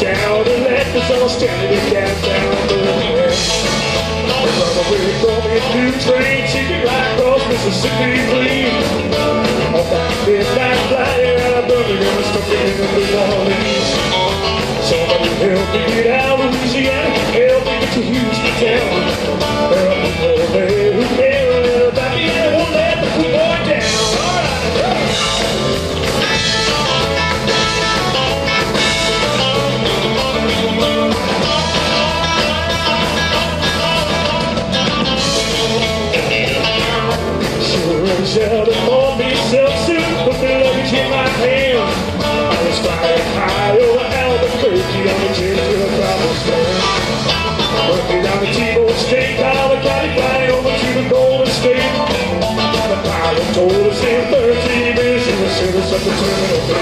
down and left us all downtown Birmingham. Brother really called me a new train ticket right across Mississippi clean. Off that midnight flight of Birmingham, stuck in the New Orleans. Somebody help me get out of Louisiana, Sure as hell to pour me self soup, put the luggage in my hand. I was flying high over Albuquerque on the jet to the cobblestone. Working down the T-Bone State, Tyler County, flying over to the Golden State. The pilot told us in 13 minutes he was send us up to Terminal 3.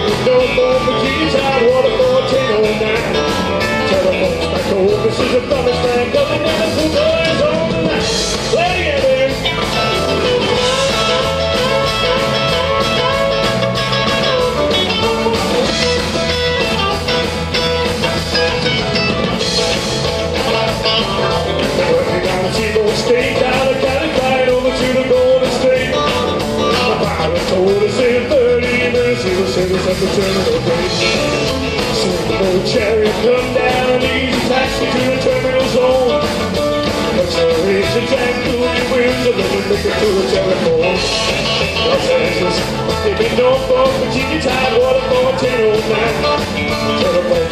If you don't know Virginia Tidewater for 1009. Telephone's back home, this is a promise State, down the county line over to the Golden State. The pilot told us in 30 minutes he will send us up to Terminal Gate. Soon the boat chariot come down, easy taxi to the terminal zone. Acceleration tank, cooling wheels, and then make it to the telephone. Los Angeles, if you don't go, Virginia Tidewater for 1009. Telephone's back home,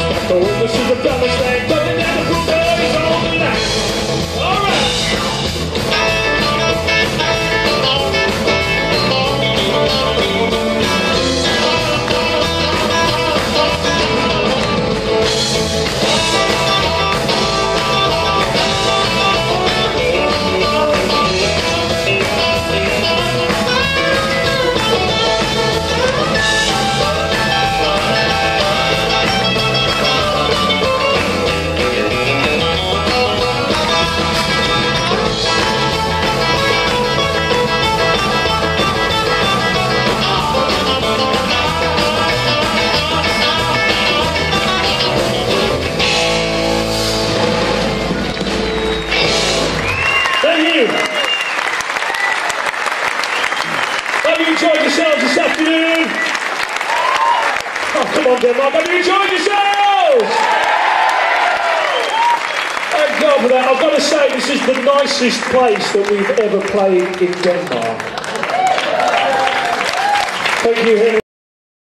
Have you enjoyed yourselves this afternoon? Oh, come on, Denmark. Have you enjoyed yourselves? Thank God for that. I've got to say, this is the nicest place that we've ever played in Denmark. Thank you, Henry.